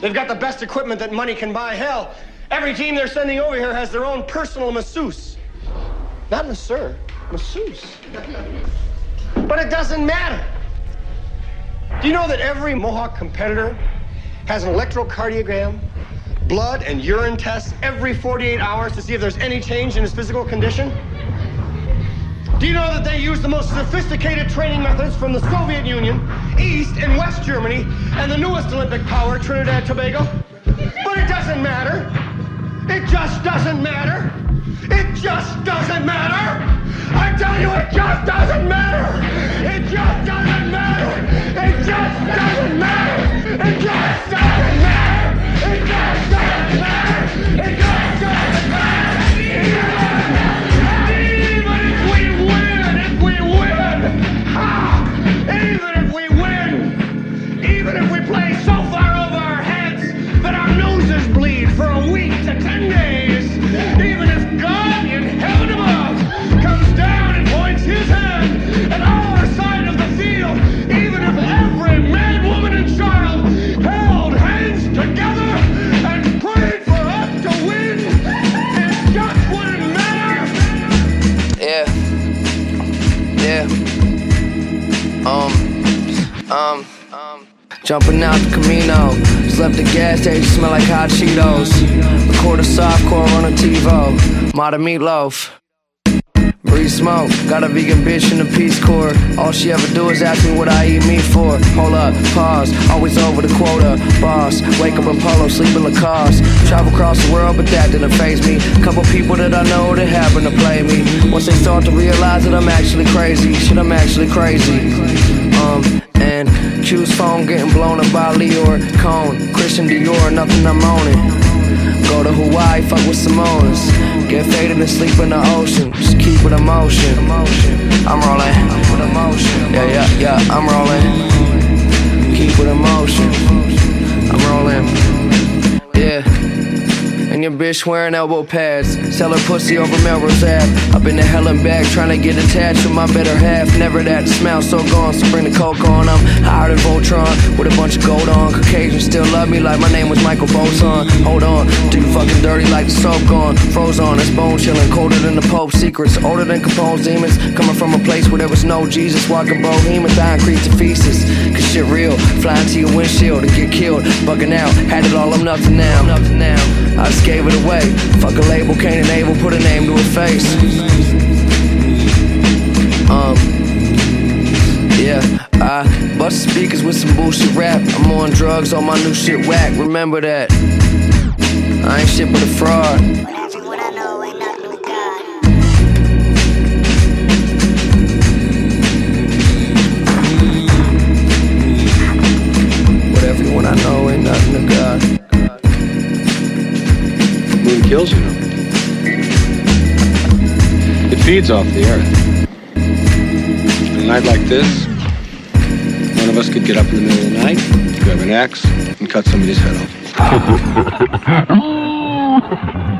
They've got the best equipment that money can buy. Hell, every team they're sending over here has their own personal masseuse. Not masseur, masseuse. But it doesn't matter. Do you know that every Mohawk competitor has an electrocardiogram, blood and urine tests every 48 hours to see if there's any change in his physical condition? Do you know that they use the most sophisticated training methods from the Soviet Union, East and West Germany, and the newest Olympic power, Trinidad and Tobago? But it doesn't matter. It just doesn't matter. It just doesn't matter. I tell you, it just doesn't matter. It just doesn't matter. It just doesn't matter. It just doesn't matter. It just doesn't matter. It just doesn't matter. Jumping out the Camino. Slept the gas station, smell like hot Cheetos. A quarter soft core on a TiVo. Modern meatloaf. Breathe smoke, got a vegan bitch in the Peace Corps. All she ever do is ask me what I eat meat for. Hold up, pause, always over the quota. Boss, wake up in polo, sleep in Lacoste. Travel across the world, but that didn't phase me. Couple people that I know that happen to play me. Once they start to realize that I'm actually crazy, shit, I'm actually crazy. Um, and Q's phone getting blown up by Lyor Cohen. Christian Dior, nothing I'm owning. Go to Hawaii, fuck with Samoans. Get faded and sleep in the ocean. Just keep it emotion. I'm rolling. With. Yeah, yeah, yeah, I'm rolling. Keep it emotion. I'm rolling. Yeah. And your bitch wearing elbow pads. Sell her pussy over Melrose Ave. I've been to hell and back trying to get attached to my better half. Never that smell so gone, so bring the coke on. I'm higher than Voltron with a bunch of gold on. Caucasians still love me like my name was Michael Bolton. Hold on, do you fucking dirty like the soap gone. Froze on, it's bone chilling, colder than the Pope's secrets. Older than Capone's demons. Coming from a place where there was no Jesus. Walking bohemian, dying creep to feces. Cause shit real, flying to your windshield to get killed. Bugging out, had it all, I'm nothing now. Nothing now. I gave it away. Fuck a label, can't enable, put a name to a face. Um, yeah, I bust speakers with some bullshit rap. I'm on drugs, all my new shit whack. Remember that. I ain't shit but a fraud. Moon kills you. It feeds off the earth. On a night like this, one of us could get up in the middle of the night, grab an axe, and cut somebody's head off.